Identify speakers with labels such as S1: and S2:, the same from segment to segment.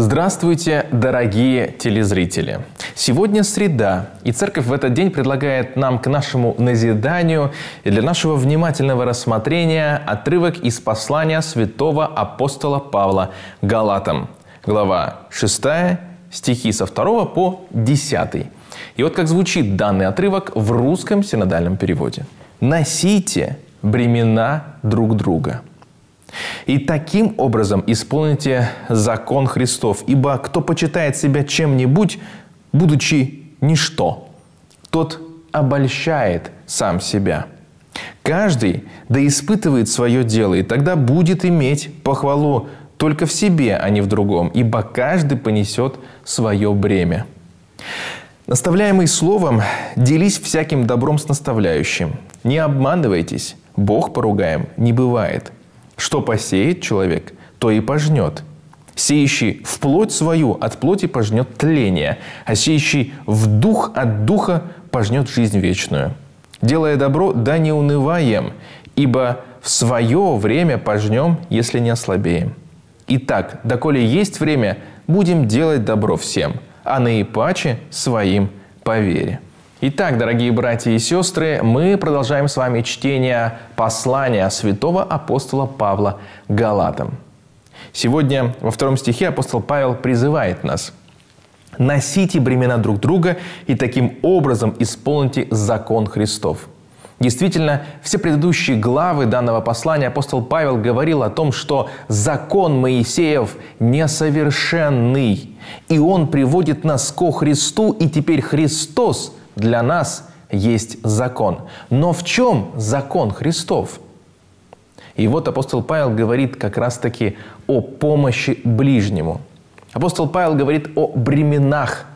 S1: Здравствуйте, дорогие телезрители! Сегодня среда, и церковь в этот день предлагает нам к нашему назиданию и для нашего внимательного рассмотрения отрывок из послания святого апостола Павла Галатам, глава 6, стихи со 2 по 10. И вот как звучит данный отрывок в русском синодальном переводе. «Носите бремена друг друга». И таким образом исполните закон Христов. Ибо кто почитает себя чем-нибудь, будучи ничто, тот обольщает сам себя. Каждый да испытывает свое дело, и тогда будет иметь похвалу только в себе, а не в другом, ибо каждый понесет свое бремя. Наставляемый словом, делись всяким добром с наставляющим. Не обманывайтесь, Бог поругаем не бывает – что посеет человек, то и пожнет. Сеющий в плоть свою от плоти пожнет тление, а сеющий в дух от духа пожнет жизнь вечную. Делая добро, да не унываем, ибо в свое время пожнем, если не ослабеем. Итак, доколе есть время, будем делать добро всем, а наипаче своим по вере. Итак, дорогие братья и сестры, мы продолжаем с вами чтение послания святого апостола Павла Галатам. Сегодня во втором стихе апостол Павел призывает нас «Носите бремена друг друга и таким образом исполните закон Христов». Действительно, все предыдущие главы данного послания апостол Павел говорил о том, что закон Моисеев несовершенный, и он приводит нас ко Христу, и теперь Христос – для нас есть закон. Но в чем закон Христов? И вот апостол Павел говорит как раз-таки о помощи ближнему. Апостол Павел говорит о бременах.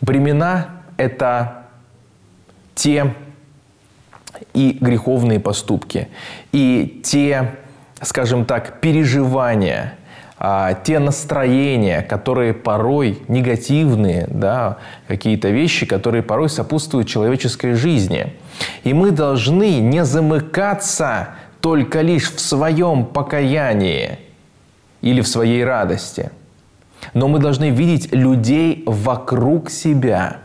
S1: Бремена – это те и греховные поступки, и те, скажем так, переживания – а, те настроения, которые порой негативные, да, какие-то вещи, которые порой сопутствуют человеческой жизни. И мы должны не замыкаться только лишь в своем покаянии или в своей радости. Но мы должны видеть людей вокруг себя,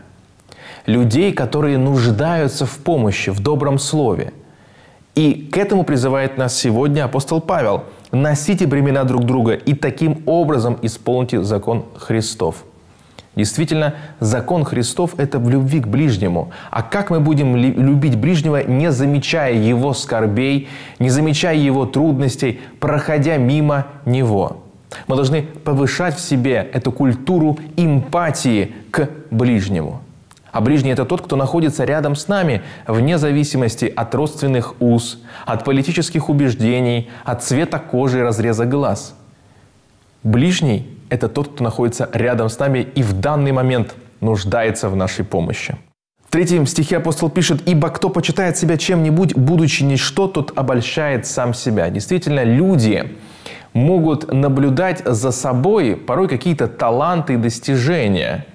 S1: людей, которые нуждаются в помощи, в добром слове. И к этому призывает нас сегодня апостол Павел – Носите бремена друг друга и таким образом исполните закон Христов. Действительно, закон Христов – это в любви к ближнему. А как мы будем любить ближнего, не замечая его скорбей, не замечая его трудностей, проходя мимо него? Мы должны повышать в себе эту культуру эмпатии к ближнему – а ближний – это тот, кто находится рядом с нами, вне зависимости от родственных уз, от политических убеждений, от цвета кожи и разреза глаз. Ближний – это тот, кто находится рядом с нами и в данный момент нуждается в нашей помощи. В третьем стихе апостол пишет, «Ибо кто почитает себя чем-нибудь, будучи ничто, тот обольщает сам себя». Действительно, люди могут наблюдать за собой порой какие-то таланты и достижения.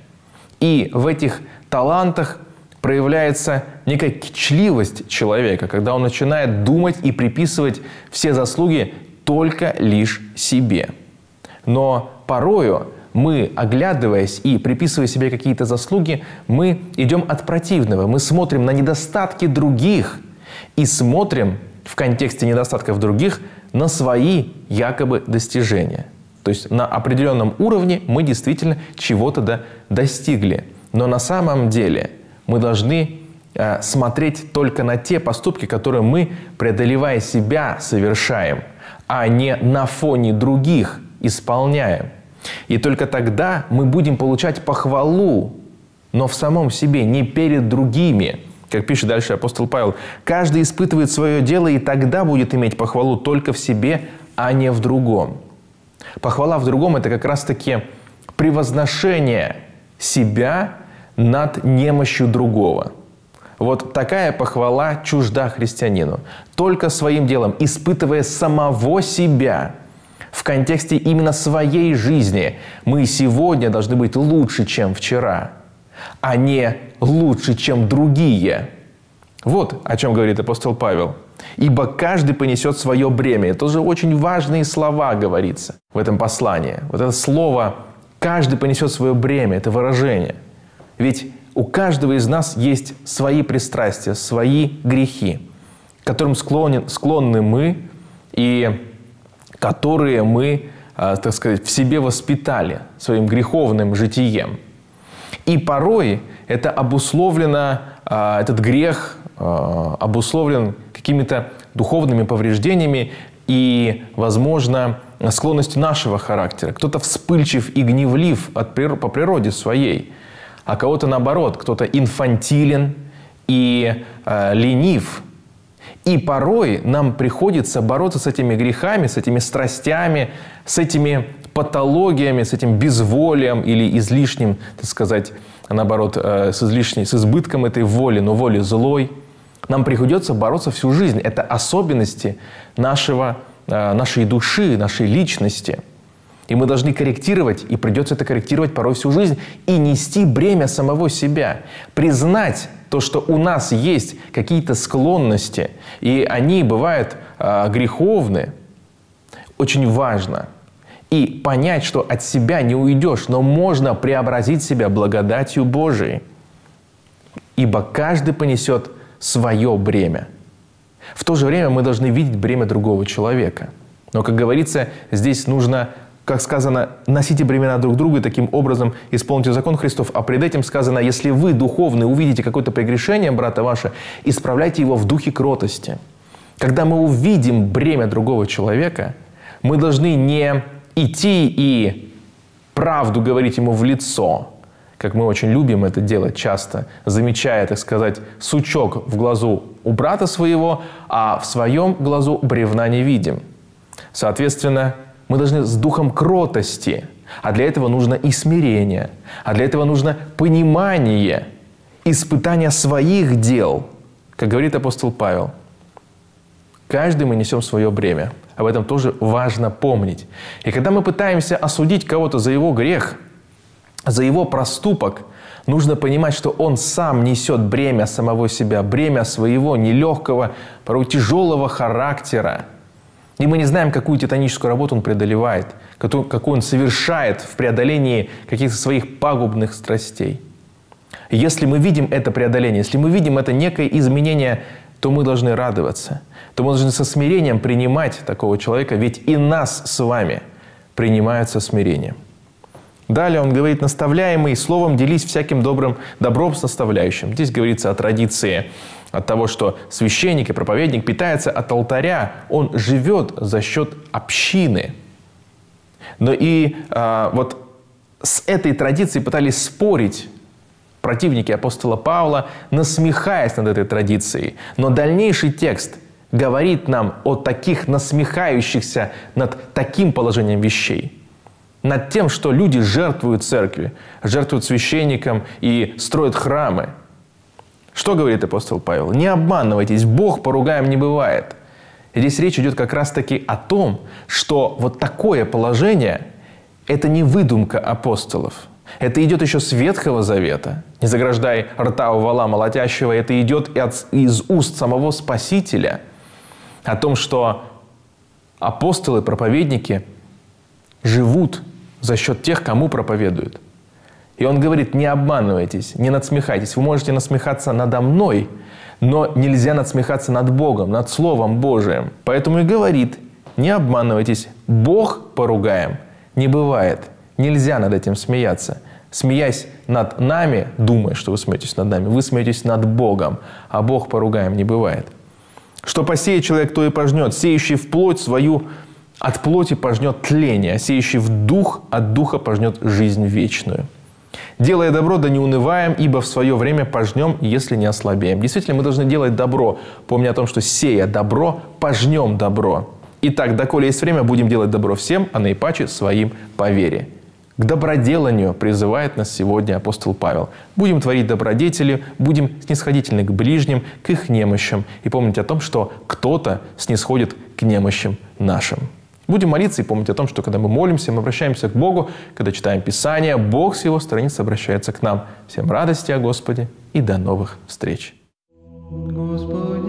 S1: И в этих талантах проявляется некая кичливость человека, когда он начинает думать и приписывать все заслуги только лишь себе. Но порою мы, оглядываясь и приписывая себе какие-то заслуги, мы идем от противного. Мы смотрим на недостатки других и смотрим в контексте недостатков других на свои якобы достижения. То есть на определенном уровне мы действительно чего-то да достигли. Но на самом деле мы должны э, смотреть только на те поступки, которые мы, преодолевая себя, совершаем, а не на фоне других исполняем. И только тогда мы будем получать похвалу, но в самом себе, не перед другими. Как пишет дальше апостол Павел, каждый испытывает свое дело и тогда будет иметь похвалу только в себе, а не в другом. Похвала в другом – это как раз-таки превозношение себя над немощью другого. Вот такая похвала чужда христианину. Только своим делом, испытывая самого себя в контексте именно своей жизни, мы сегодня должны быть лучше, чем вчера, а не лучше, чем другие. Вот о чем говорит апостол Павел. Ибо каждый понесет свое бремя. Это тоже очень важные слова говорится в этом послании. Вот это слово Каждый понесет свое бремя, это выражение. Ведь у каждого из нас есть свои пристрастия, свои грехи, к которым склонен, склонны мы и которые мы, а, так сказать, в себе воспитали своим греховным житием. И порой это обусловлено, а, этот грех а, обусловлен какими-то духовными повреждениями и, возможно, склонностью нашего характера. Кто-то вспыльчив и гневлив от, по природе своей, а кого-то наоборот, кто-то инфантилен и э, ленив. И порой нам приходится бороться с этими грехами, с этими страстями, с этими патологиями, с этим безволием или излишним, так сказать, наоборот, э, с, излишней, с избытком этой воли, но воли злой. Нам приходится бороться всю жизнь. Это особенности нашего, э, нашей души, нашей личности. И мы должны корректировать, и придется это корректировать порой всю жизнь, и нести бремя самого себя. Признать то, что у нас есть какие-то склонности, и они бывают э, греховны, очень важно. И понять, что от себя не уйдешь, но можно преобразить себя благодатью Божией. Ибо каждый понесет свое бремя. В то же время мы должны видеть бремя другого человека. Но, как говорится, здесь нужно, как сказано, носите бремена друг друга и таким образом исполните закон Христов. А пред этим сказано, если вы, духовные, увидите какое-то прегрешение брата ваше, исправляйте его в духе кротости. Когда мы увидим бремя другого человека, мы должны не идти и правду говорить ему в лицо, как мы очень любим это делать часто, замечая, так сказать, сучок в глазу у брата своего, а в своем глазу бревна не видим. Соответственно, мы должны с духом кротости, а для этого нужно и смирение, а для этого нужно понимание, испытание своих дел, как говорит апостол Павел. Каждый мы несем свое бремя. Об этом тоже важно помнить. И когда мы пытаемся осудить кого-то за его грех – за его проступок нужно понимать, что он сам несет бремя самого себя, бремя своего нелегкого, порой тяжелого характера. И мы не знаем, какую титаническую работу он преодолевает, какую он совершает в преодолении каких-то своих пагубных страстей. Если мы видим это преодоление, если мы видим это некое изменение, то мы должны радоваться, то мы должны со смирением принимать такого человека, ведь и нас с вами принимают со смирением. Далее он говорит, наставляемый словом делись всяким добрым, добром с наставляющим. Здесь говорится о традиции, от того, что священник и проповедник питается от алтаря, он живет за счет общины. Но и а, вот с этой традицией пытались спорить противники апостола Павла, насмехаясь над этой традицией. Но дальнейший текст говорит нам о таких насмехающихся над таким положением вещей – над тем, что люди жертвуют церкви, жертвуют священникам и строят храмы. Что говорит апостол Павел? Не обманывайтесь, Бог поругаем не бывает. И здесь речь идет как раз-таки о том, что вот такое положение – это не выдумка апостолов. Это идет еще с Ветхого Завета. Не заграждай рта у вала молотящего. Это идет из уст самого Спасителя. О том, что апостолы, проповедники живут за счет тех, кому проповедуют. И он говорит, не обманывайтесь, не надсмехайтесь. Вы можете насмехаться надо мной, но нельзя надсмехаться над Богом, над Словом Божиим. Поэтому и говорит, не обманывайтесь, Бог поругаем не бывает. Нельзя над этим смеяться. Смеясь над нами, думая, что вы смеетесь над нами, вы смеетесь над Богом, а Бог поругаем не бывает. Что посеет человек, то и пожнет. Сеющий в плоть свою от плоти пожнет тление, а сеющий в дух от духа пожнет жизнь вечную. Делая добро, да не унываем, ибо в свое время пожнем, если не ослабеем. Действительно, мы должны делать добро, помня о том, что сея добро, пожнем добро. Итак, доколе есть время, будем делать добро всем, а наипаче своим по вере. К доброделанию призывает нас сегодня апостол Павел. Будем творить добродетели, будем снисходительны к ближним, к их немощам. И помнить о том, что кто-то снисходит к немощам нашим. Будем молиться и помнить о том, что когда мы молимся, мы обращаемся к Богу, когда читаем Писание, Бог с Его страниц обращается к нам. Всем радости о Господе и до новых встреч. Господь